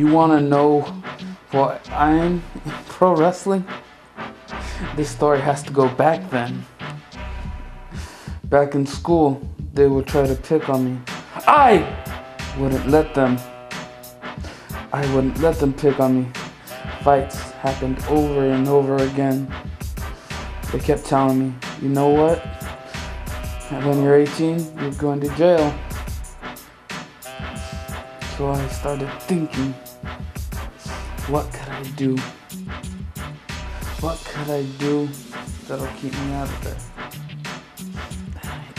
You want to know what I'm in pro wrestling? This story has to go back then. Back in school, they would try to pick on me. I wouldn't let them. I wouldn't let them pick on me. Fights happened over and over again. They kept telling me, you know what? When you're 18, you're going to jail. So I started thinking, what could I do? What could I do that'll keep me out of there?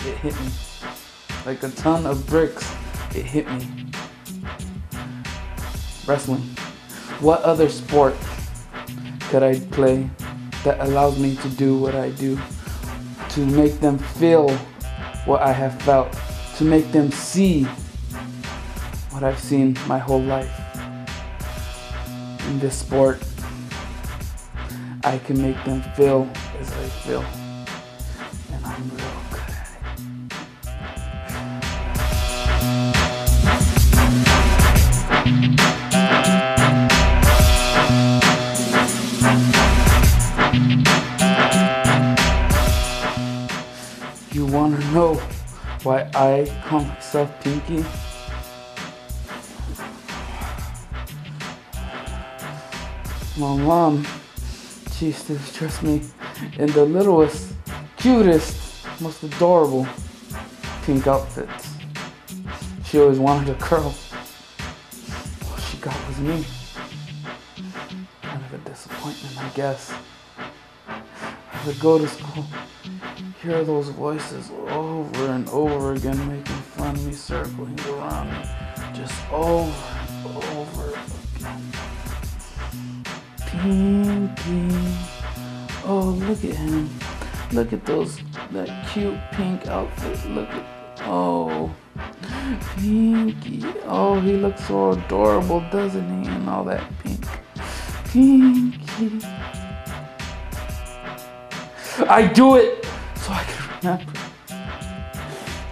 It hit me like a ton of bricks. It hit me. Wrestling. What other sport could I play that allows me to do what I do? To make them feel what I have felt. To make them see what I've seen my whole life. In this sport, I can make them feel as I feel. And I'm real good at it. You wanna know why I call myself Pinky? My mom, she used to dress me in the littlest, cutest, most adorable pink outfits. She always wanted a curl. All she got was me. Kind of a disappointment, I guess. I would go to school, hear those voices over and over again making fun of me, circling around me, just over and over Pinky. Oh, look at him. Look at those, that cute pink outfit. Look at, oh, Pinky. Oh, he looks so adorable, doesn't he? And all that pink. Pinky. I do it so I can remember.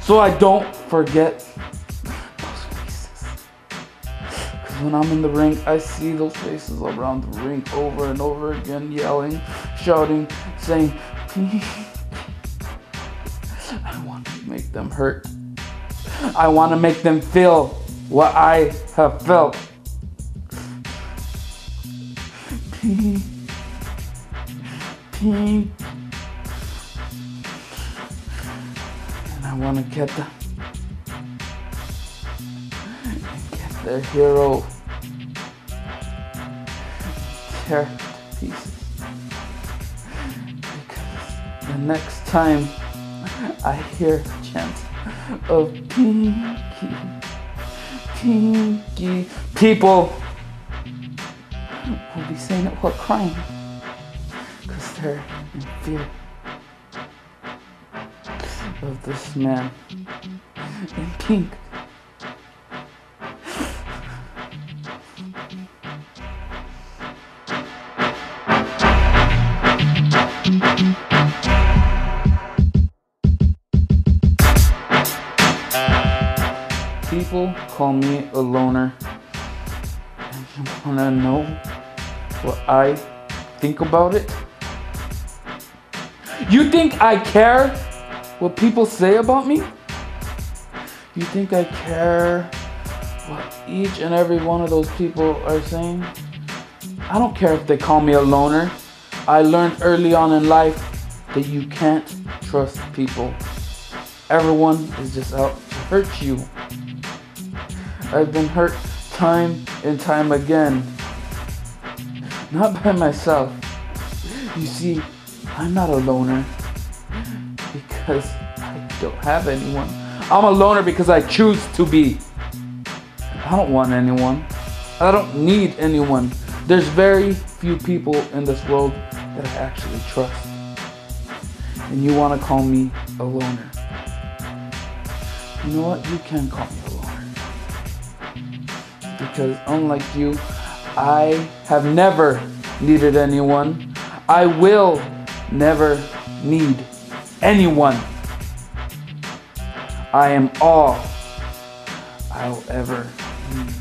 So I don't forget when I'm in the ring, I see those faces around the ring over and over again, yelling, shouting, saying. I want to make them hurt. I want to make them feel what I have felt. And I want to get them. Their hero. Tear to pieces. Because the next time I hear chants of Pinky, Pinky, people will be saying it while crying because they're in fear of this man in pink. People call me a loner. And you wanna know what I think about it? You think I care what people say about me? You think I care what each and every one of those people are saying? I don't care if they call me a loner. I learned early on in life that you can't trust people. Everyone is just out to hurt you. I've been hurt time and time again. Not by myself. You see, I'm not a loner because I don't have anyone. I'm a loner because I choose to be. I don't want anyone. I don't need anyone. There's very few people in this world that I actually trust. And you want to call me a loner. You know what? You can call me because unlike you, I have never needed anyone. I will never need anyone. I am all I'll ever need.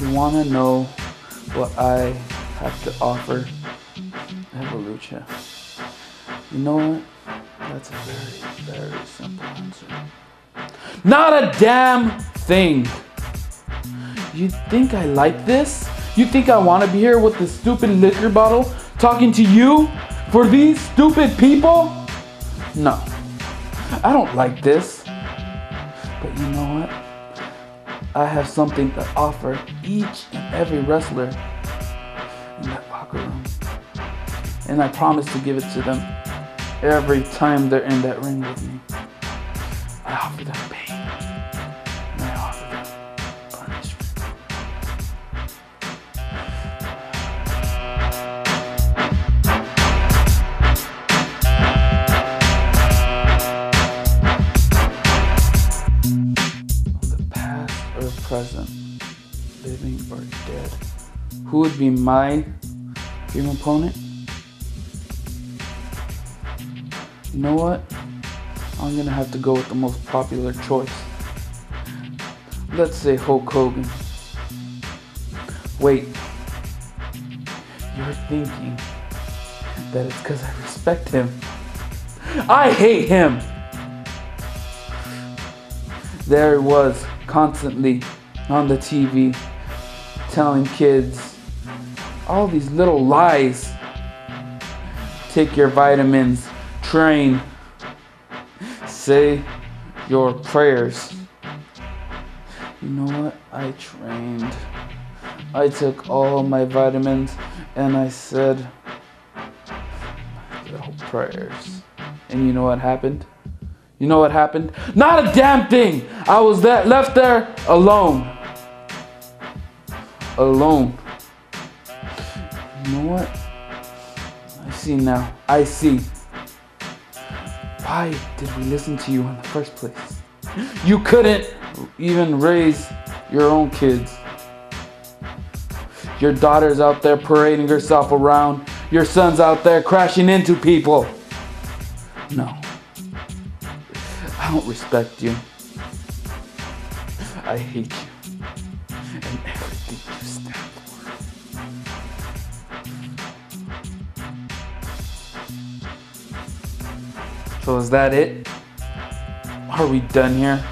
You wanna know what I have to offer Evolution? You know what? That's a very, very simple answer. Not a damn thing. You think I like this? You think I want to be here with this stupid liquor bottle talking to you for these stupid people? No. I don't like this. But you know what? I have something to offer each and every wrestler And I promise to give it to them every time they're in that ring with me. I offer them pain. And I offer them punishment. the past or present, living or dead, who would be my dream opponent? You know what? I'm gonna have to go with the most popular choice. Let's say Hulk Hogan. Wait, you're thinking that it's because I respect him. I hate him! there he was constantly on the TV telling kids all these little lies. Take your vitamins, train, say your prayers. You know what? I trained. I took all my vitamins and I said little prayers. And you know what happened? You know what happened? Not a damn thing. I was that left there alone. Alone. You know what? I see now. I see. Why did we listen to you in the first place? You couldn't even raise your own kids. Your daughter's out there parading herself around. Your son's out there crashing into people. No. I don't respect you. I hate you. And everything you stand So is that it? Are we done here?